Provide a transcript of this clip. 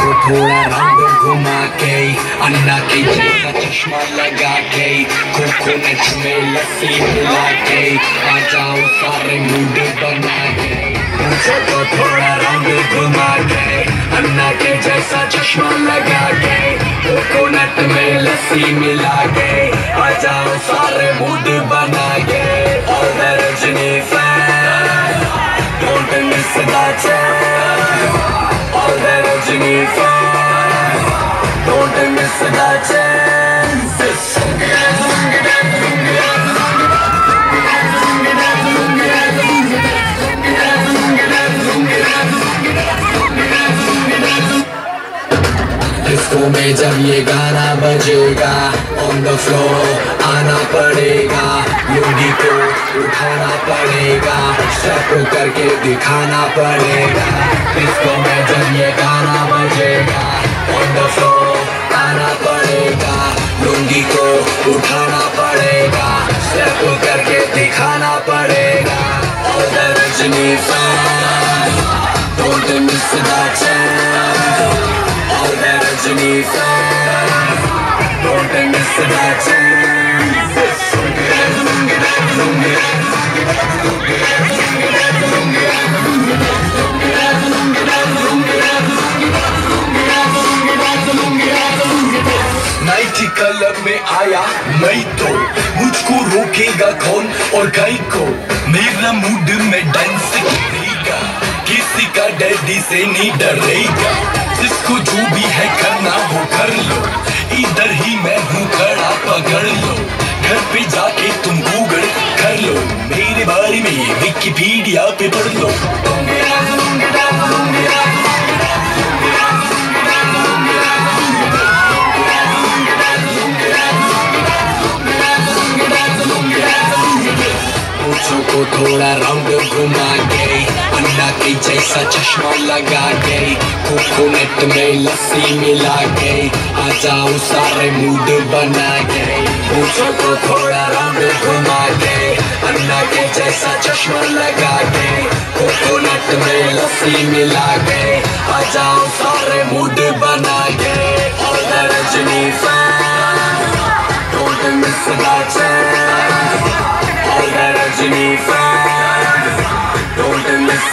को थोड़ा रंग घुमा के अन्ना के जैसा चश्मा लगा के कोकोनट में लस्सी मिला के आ जाओ सारे मूड बना के मुझको थोड़ा रंग घुमा के अन्ना के जैसा चश्मा लगा के कोकोनट में लस्सी मिला के जब ये गाना बजेगा ऑन द फ्लोर आना पड़ेगा। योगी को उठाना पड़ेगा। स्टेप करके दिखाना पड़ेगा। डिस्को में जब ये गाना बजेगा? ऑन द फ्लोर आना पड़ेगा। लुंगी को उठाना पड़ेगा। स्टेप करके दिखाना पड़ेगा। और the Rajini fan don't miss the chance all the Rajini fans, Don't miss that chance club में आया मैं तो। मुझको रोकेगा कौन और गाय को? मेरा मूड में डांस करेगा किसी का डैडी से नहीं डरेगा। जिसको जो भी है करना हो कर लो। इधर ही मैं हूँ खड़ा पकड़ लो। घर पे लो बारे में विकिपीडिया पे पढ़ लो को थोड़ा राउंड घुमा के, अन्ना के जैसा चश्मा लगा के कोकोनट में लस्सी मिला के, आ जाओ सारे मूड बना पूछो को थोड़ा राउंड घुमा के तमन्ना के जैसा चश्मा लगा के कोकोनट में लस्सी मिला के आ जाओ सारे मूड बना के और Rajini fan don't miss that chance और रजनी डोंट मिस